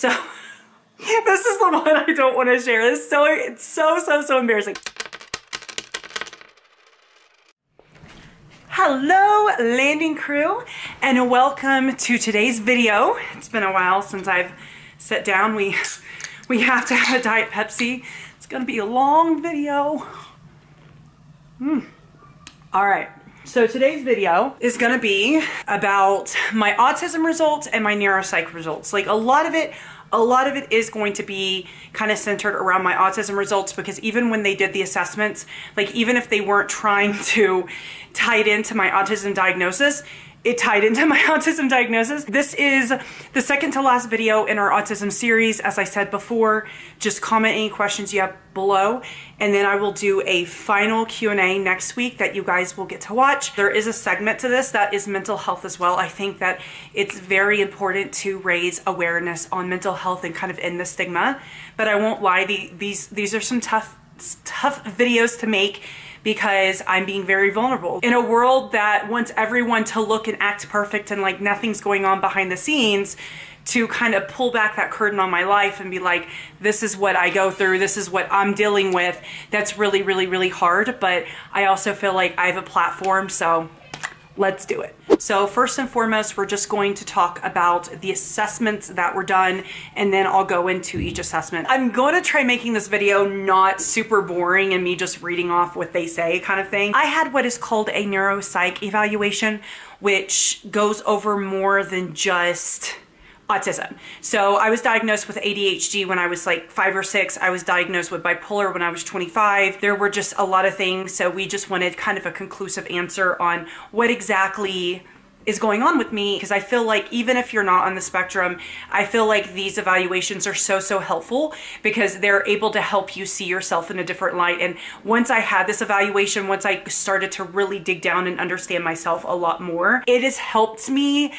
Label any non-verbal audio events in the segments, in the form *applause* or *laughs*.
So *laughs* this is the one I don't want to share. It's so, it's so, so, so embarrassing. Hello landing crew and welcome to today's video. It's been a while since I've sat down. We, *laughs* we have to have a Diet Pepsi. It's gonna be a long video. Mm. All right, so today's video is gonna be about my autism results and my neuropsych results. Like a lot of it, a lot of it is going to be kind of centered around my autism results because even when they did the assessments, like even if they weren't trying to tie it into my autism diagnosis, it tied into *laughs* my autism diagnosis. This is the second to last video in our autism series. As I said before, just comment any questions you have below and then I will do a final Q&A next week that you guys will get to watch. There is a segment to this that is mental health as well. I think that it's very important to raise awareness on mental health and kind of end the stigma, but I won't lie, the, these, these are some tough, tough videos to make because I'm being very vulnerable. In a world that wants everyone to look and act perfect and like nothing's going on behind the scenes, to kind of pull back that curtain on my life and be like, this is what I go through, this is what I'm dealing with. That's really, really, really hard. But I also feel like I have a platform, so let's do it. So first and foremost, we're just going to talk about the assessments that were done and then I'll go into each assessment. I'm going to try making this video not super boring and me just reading off what they say kind of thing. I had what is called a neuropsych evaluation, which goes over more than just autism. So I was diagnosed with ADHD when I was like five or six. I was diagnosed with bipolar when I was 25. There were just a lot of things. So we just wanted kind of a conclusive answer on what exactly is going on with me because I feel like even if you're not on the spectrum, I feel like these evaluations are so, so helpful because they're able to help you see yourself in a different light. And once I had this evaluation, once I started to really dig down and understand myself a lot more, it has helped me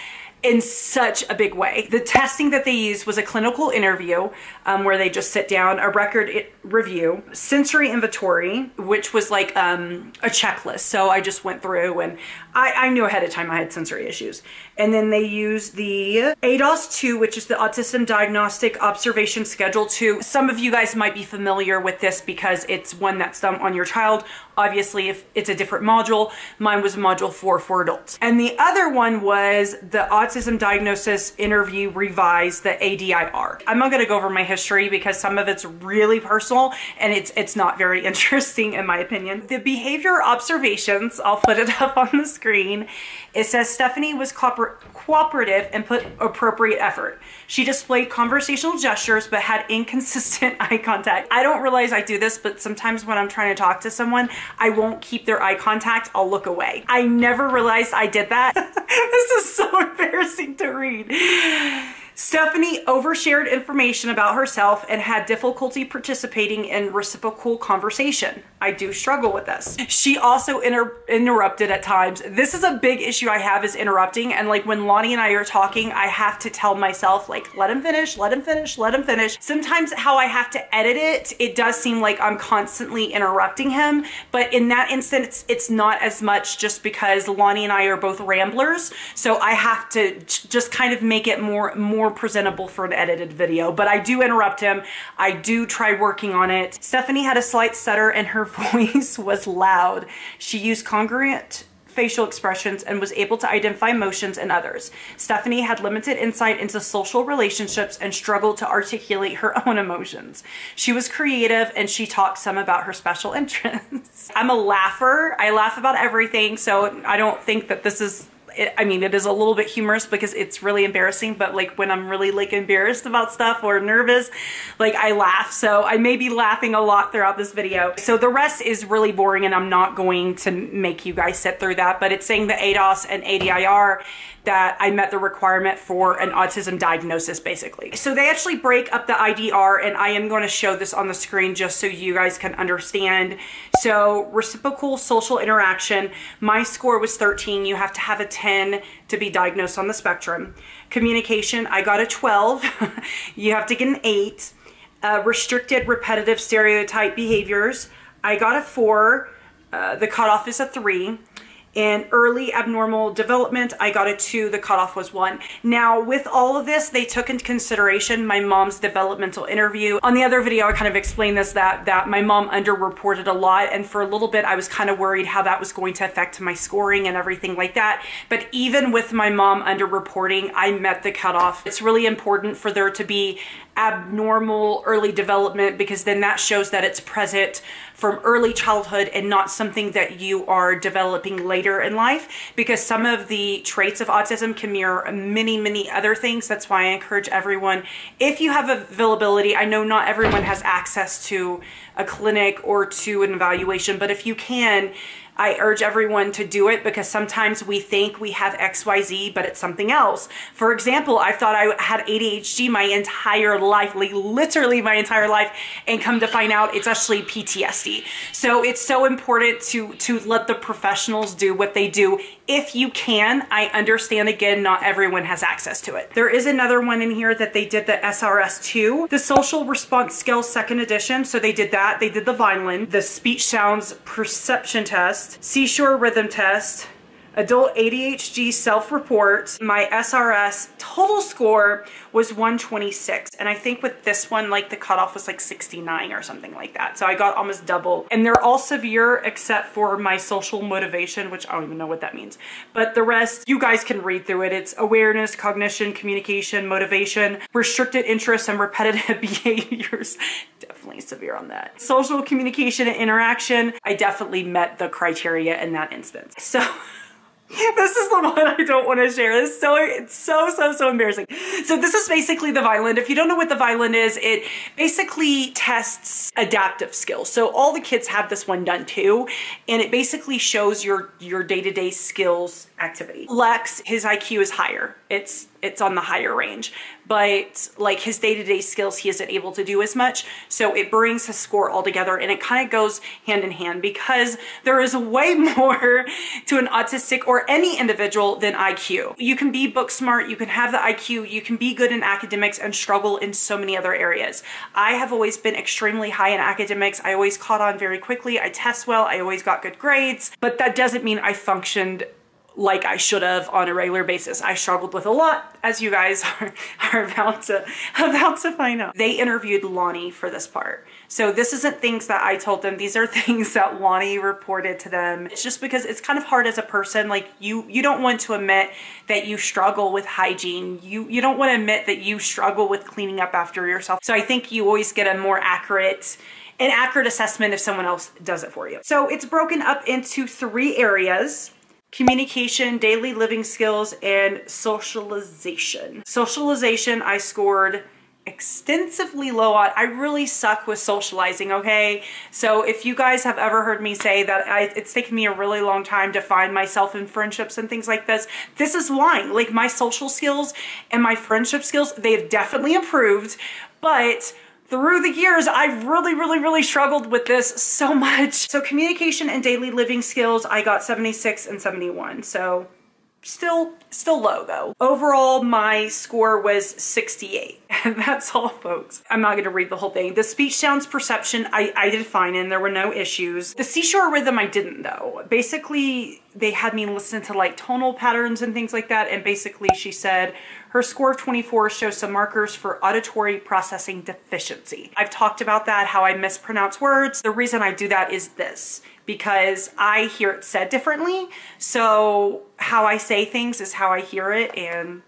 in such a big way. The testing that they used was a clinical interview um, where they just sit down, a record review, sensory inventory, which was like um, a checklist. So I just went through and I, I, knew ahead of time I had sensory issues. And then they used the ADOS-2, which is the Autism Diagnostic Observation Schedule 2. Some of you guys might be familiar with this because it's one that's done on your child. Obviously, if it's a different module, mine was module four for adults. And the other one was the Autism Diagnosis Interview Revised, the ADIR. I'm not gonna go over my history because some of it's really personal and it's, it's not very *laughs* interesting in my opinion. The behavior observations, I'll put it *laughs* up on the screen. It says Stephanie was cooper cooperative and put appropriate effort. She displayed conversational gestures but had inconsistent *laughs* eye contact. I don't realize I do this, but sometimes when I'm trying to talk to someone, I won't keep their eye contact. I'll look away. I never realized I did that. this is so embarrassing to read. Stephanie overshared information about herself and had difficulty participating in reciprocal conversation. I do struggle with this. She also inter interrupted at times. This is a big issue I have is interrupting and like when Lonnie and I are talking, I have to tell myself like, let him finish, let him finish, let him finish. Sometimes how I have to edit it, it does seem like I'm constantly interrupting him, but in that instance, it's not as much just because Lonnie and I are both ramblers. So I have to just kind of make it more, more more presentable for an edited video, but I do interrupt him. I do try working on it. Stephanie had a slight stutter and her *laughs* voice was loud. She used congruent facial expressions and was able to identify emotions in others. Stephanie had limited insight into social relationships and struggled to articulate her *laughs* own emotions. She was creative and she talked some about her special *laughs* interests. I'm a laugher. I laugh about everything, so I don't think that this is it, I mean, it is a little bit humorous because it's really embarrassing, but like when I'm really like embarrassed about stuff or nervous, like I laugh. So I may be laughing a lot throughout this video. So the rest is really boring and I'm not going to make you guys sit through that, but it's saying the ADOS and ADIR that I met the requirement for an autism diagnosis basically. So they actually break up the IDR and I am going to show this on the screen just so you guys can understand. So reciprocal social interaction, my score was 13. You have to have a 10 to be diagnosed on the spectrum. Communication, I got a 12. *laughs* you have to get an 8. Uh, restricted repetitive stereotype behaviors, I got a 4. Uh, the cutoff is a 3 In early abnormal development, I got a two, the cutoff was one. Now, with all of this, they took into consideration my mom's developmental interview. On the other video, I kind of explained this, that, that my mom underreported a lot, and for a little bit, I was kind of worried how that was going to affect my scoring and everything like that. But even with my mom underreporting, I met the cutoff. It's really important for there to be abnormal early development because then that shows that it's present from early childhood and not something that you are developing later in life because some of the traits of autism can mirror many many other things. That's why i encourage everyone if you have availability i know not everyone has access to a clinic or to an evaluation but if you can I urge everyone to do it because sometimes we think we have XYZ, but it's something else. For example, I thought I had ADHD my entire life, literally my entire life, and come to find out it's actually PTSD. So it's so important to, to let the professionals do what they do. If you can, I understand again, not everyone has access to it. There is another one in here that they did the SRS2, the social response Scale second edition. So they did that. They did the Vineland, the speech sounds perception test, test, Seashore Rhythm Test, Adult ADHD self-report. My SRS total score was 126. And I think with this one, like the cutoff was like 69 or something like that. So I got almost double. And they're all severe except for my social motivation, which I don't even know what that means. But the rest, you guys can read through it. It's awareness, cognition, communication, motivation, restricted interests, and repetitive *laughs* behaviors. definitely severe on that. Social communication and interaction, I definitely met the criteria in that instance. So *laughs* *laughs* this is the one I don't want to share. It's so, it's so, so, so embarrassing. So this is basically the Vineland. If you don't know what the Vineland is, it basically tests adaptive skills. So all the kids have this one done too. And it basically shows your, your day-to-day -day skills activity. Lex, his IQ is higher. It's it's on the higher range, but like his day-to-day -day skills, he isn't able to do as much. So it brings his score all together and it kind of goes hand in hand because there is way *laughs* more to an autistic or any individual than IQ. You can be book smart, you can have the IQ, you can be good in academics and struggle in so many other areas. I have always been extremely high in academics. I always caught on very quickly. I test well, I always got good grades, but that doesn't mean I functioned like I should have on a regular basis. I struggled with a lot, as you guys *laughs* are, are about to about to find out. They interviewed Lonnie for this part. So this isn't things that I told them. These are *laughs* things that Lonnie reported to them. It's just because it's kind of hard as a person. Like you you don't want to admit that you struggle with hygiene. You you don't want to admit that you struggle with cleaning up after yourself. So I think you always get a more accurate an accurate assessment if someone else does it for you. So it's broken up into three areas communication, daily living skills, and socialization. Socialization, I scored extensively low on. I really suck with socializing, okay? So if you guys have ever heard me say that I, it's taken me a really long time to find myself in friendships and things like this, this is why. Like my social skills and my friendship skills, they have definitely improved, but through the years, I've really, really, really struggled with this so much. So communication and daily living skills, I got 76 and 71. So still still low though. Overall my score was 68 and *laughs* that's all folks. I'm not going to read the whole thing. The speech sounds perception i i did fine and there were no issues. The seashore rhythm i didn't though. Basically they had me listen to like tonal patterns and things like that and basically she said her score of 24 shows some markers for auditory processing deficiency. I've talked about that, how I mispronounce words. The reason I do that is this, because I hear it said differently. So how I say things is how I hear it and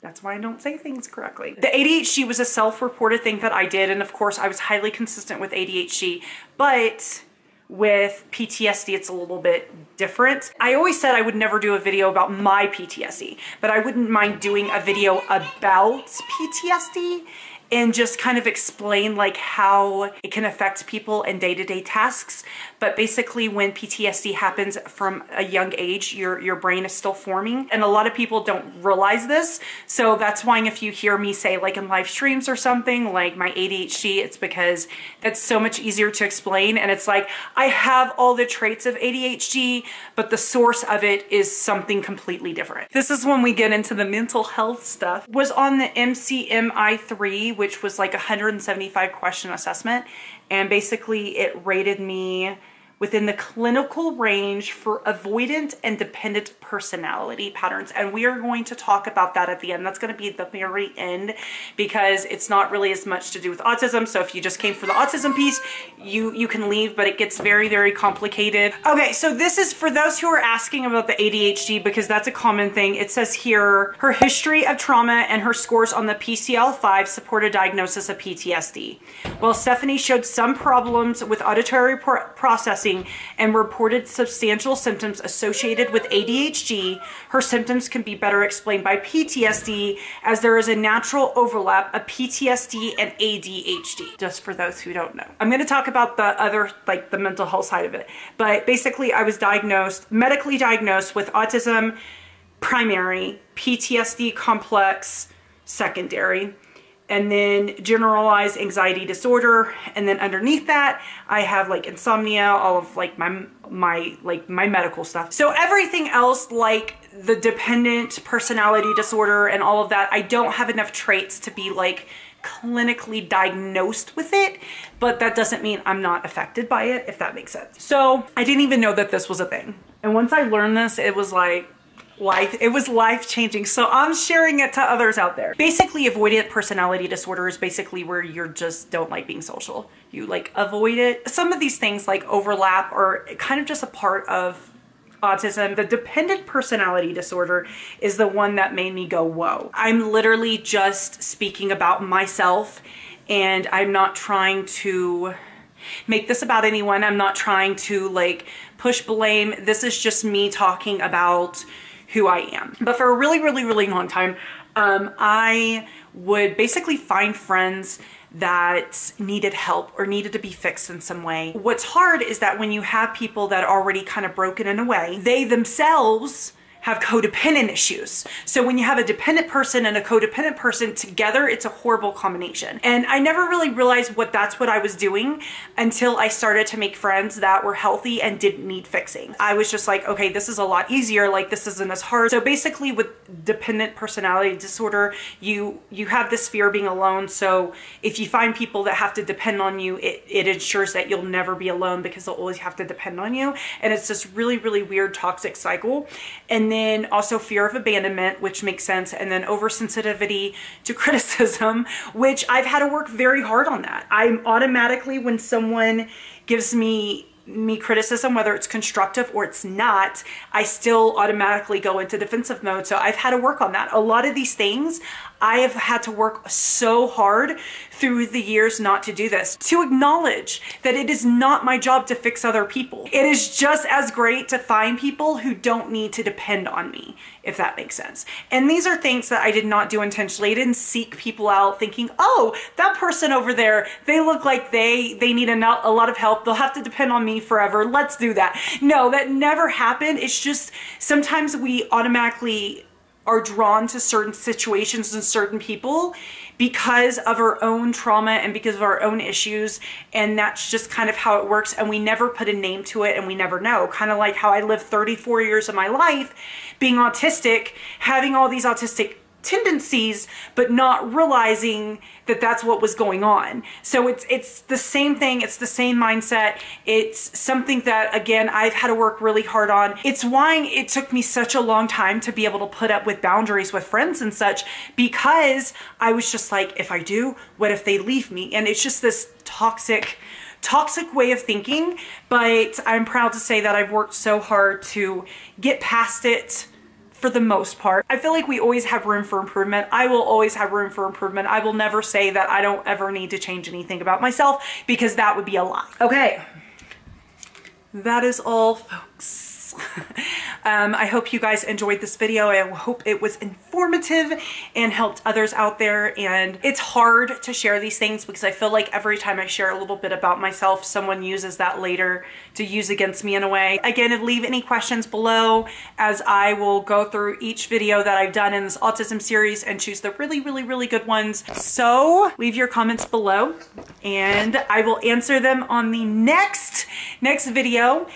that's why I don't say things correctly. The ADHD was a self-reported thing that I did. And of course I was highly consistent with ADHD, but with PTSD, it's a little bit different. I always said I would never do a video about my PTSD, but I wouldn't mind doing a video about PTSD and just kind of explain like how it can affect people in day-to-day -day tasks. But basically when PTSD happens from a young age, your, your brain is still forming. And a lot of people don't realize this. So that's why if you hear me say like in live streams or something, like my ADHD, it's because that's so much easier to explain. And it's like, I have all the traits of ADHD, but the source of it is something completely different. This is when we get into the mental health stuff. Was on the MCMI3, which was like a 175 question assessment. And basically it rated me within the clinical range for avoidant and dependent personality patterns. And we are going to talk about that at the end. That's going to be the very end because it's not really as much to do with autism. So if you just came for the autism piece, you, you can leave, but it gets very, very complicated. Okay, so this is for those who are asking about the ADHD because that's a common thing. It says here, her history of trauma and her scores on the PCL5 support a diagnosis of PTSD. While Stephanie showed some problems with auditory pro processing and reported substantial symptoms associated with ADHD, her symptoms can be better explained by PTSD as there is a natural overlap of PTSD and ADHD, just for those who don't know. I'm going to talk about the other, like the mental health side of it, but basically I was diagnosed, medically diagnosed with autism primary, PTSD complex secondary, and then generalized anxiety disorder and then underneath that i have like insomnia all of like my my like my medical stuff so everything else like the dependent personality disorder and all of that i don't have enough traits to be like clinically diagnosed with it, but that doesn't mean I'm not affected by it, if that makes sense. So I didn't even know that this was a thing. And once I learned this, it was like, life it was life changing so i'm sharing it to others out there. Basically avoidant personality disorder is basically where you just don't like being social. You like avoid it. Some of these things like overlap or kind of just a part of autism. The dependent personality disorder is the one that made me go whoa. I'm literally just speaking about myself and i'm not trying to make this about anyone. I'm not trying to like push blame. This is just me talking about who I am. But for a really, really, really long time, um, I would basically find friends that needed help or needed to be fixed in some way. What's hard is that when you have people that are already kind of broken in a way, they themselves have codependent issues. So when you have a dependent person and a codependent person together, it's a horrible combination. And I never really realized what that's what I was doing until I started to make friends that were healthy and didn't need fixing. I was just like, okay, this is a lot easier. Like this isn't as hard. So basically with dependent personality disorder, you you have this fear of being alone. So if you find people that have to depend on you, it, it ensures that you'll never be alone because they'll always have to depend on you. And it's this really, really weird toxic cycle. And then also fear of abandonment, which makes sense, and then oversensitivity to *laughs* criticism, which I've had to work very hard on that. I'm automatically, when someone gives me me criticism, whether it's constructive or it's not, I still automatically go into defensive mode. So I've had to work on that. A lot of these things I have had to work so hard through the years not to do this, to acknowledge that it is not my job to fix other people. It is just as great to find people who don't need to depend on me, if that makes sense. And these are things that I did not do intentionally. I didn't seek people out thinking, oh, that person over there, they look like they, they need a, a lot of help. They'll have to depend on me forever. Let's do that. No, that never happened. It's just sometimes we automatically are drawn to certain situations and certain people because of our own trauma and because of our own issues and that's just kind of how it works and we never put a name to it and we never know. Kind of like how I lived 34 years of my life being autistic having all these autistic tendencies but not realizing that that's what was going on. So it's it's the same thing it's the same mindset. It's something that again I've had to work really hard on. It's why it took me such a long time to be able to put up with boundaries with friends and such because I was just like if I do what if they leave me? And it's just this toxic toxic way of thinking but I'm proud to say that I've worked so hard to get past it for the most part. I feel like we always have room for improvement. I will always have room for improvement. I will never say that I don't ever need to change anything about myself because that would be a lie. Okay, that is all folks. *laughs* um, I hope you guys enjoyed this video. I hope it was informative and helped others out there. And it's hard to share these things because I feel like every time I share a little bit about myself, someone uses that later to use against me in a way. Again, leave any questions below as I will go through each video that I've done in this autism series and choose the really, really, really good ones. So leave your comments below and I will answer them on the next, next video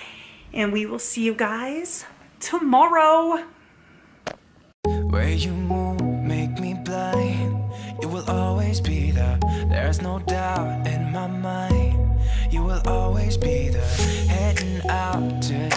and we will see you guys tomorrow. Where you move make me blind. You will always be there. There's no doubt in my mind. You will always be there. Heading to